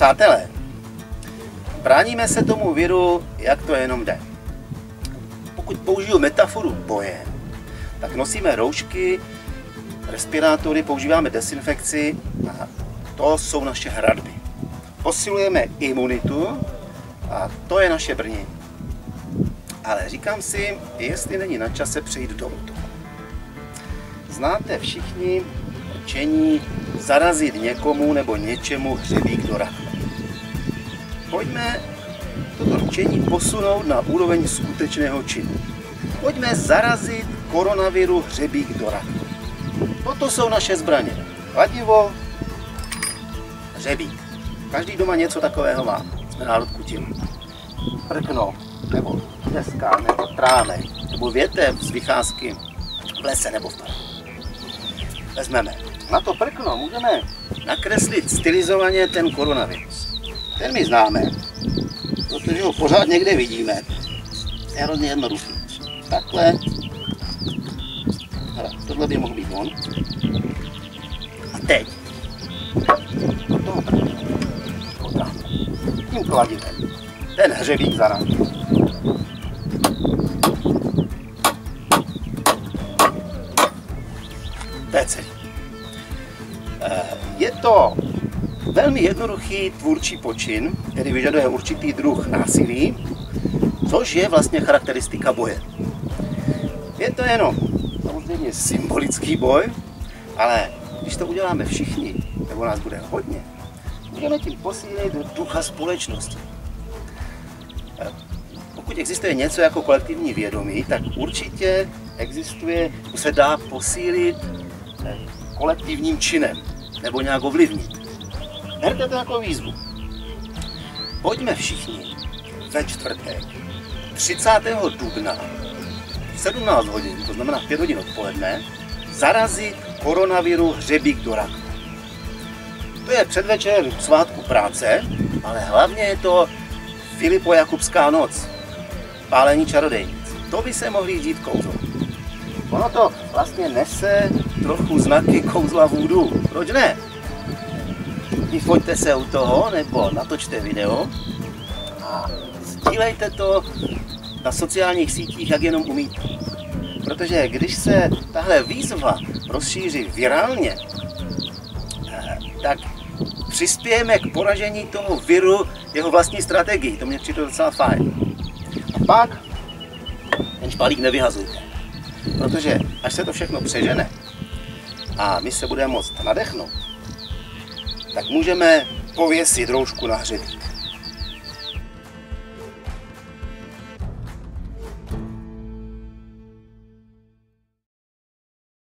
Přátelé, bráníme se tomu viru, jak to jenom jde. Pokud použiju metaforu boje, tak nosíme roušky, respirátory, používáme desinfekci a to jsou naše hradby. Posilujeme imunitu a to je naše brnění. Ale říkám si, jestli není na čase přejít do útoku. Znáte všichni čení zarazit někomu nebo něčemu hřebík do rakve. Pojďme toto rčení posunout na úroveň skutečného činu. Pojďme zarazit koronaviru hřebík do rakve. Toto jsou naše zbraně. Kladivo, hřebík. Každý doma něco takového má. Jsme národ kutil. Prkno, nebo deska, nebo trámek, nebo větev z vycházky v lese nebo v parku. Vezmeme. Na to prkno můžeme nakreslit stylizovaně ten koronavirus. Ten my známe, protože ho pořád někde vidíme. Je hrozně jednoduchý. Takhle. Hra, tohle by mohl být on. A teď potáhnu. Tím kladivem. Ten hřebík za námi. To. Eh, Je to velmi jednoduchý tvůrčí počin, který vyžaduje určitý druh násilí, což je vlastně charakteristika boje. Je to jenom samozřejmě symbolický boj, ale když to uděláme všichni, nebo nás bude hodně, můžeme tím posílit ducha společnosti. Eh, Pokud existuje něco jako kolektivní vědomí, tak určitě existuje, se dá posílit eh, kolektivním činem nebo nějak ovlivnit. Berte to jako výzvu. Pojďme všichni ve čtvrtek 30. dubna v 17 hodin, to znamená 5 hodin odpoledne, zarazit koronaviru hřebík do rakve. To je předvečer svátku práce, ale hlavně je to Filipo Jakubská noc, pálení čarodejnic. To by se mohli dít kouzlo. Ono to vlastně nese trochu znaky kouzla vůdu. Proč ne? Vyfoďte se u toho, nebo natočte video a sdílejte to na sociálních sítích, jak jenom umíte. Protože když se tahle výzva rozšíří virálně, eh, tak přispějeme k poražení toho viru jeho vlastní strategii. To mě přijde docela fajn. A pak ten špalík nevyhazujte. Protože až se to všechno přežene a my se budeme moct nadechnout, tak můžeme pověsit roušku na hřebík.